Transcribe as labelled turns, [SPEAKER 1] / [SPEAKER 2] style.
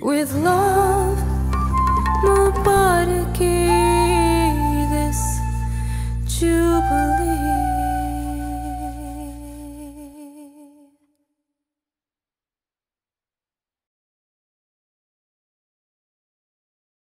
[SPEAKER 1] with love Mubarak this Jubilee.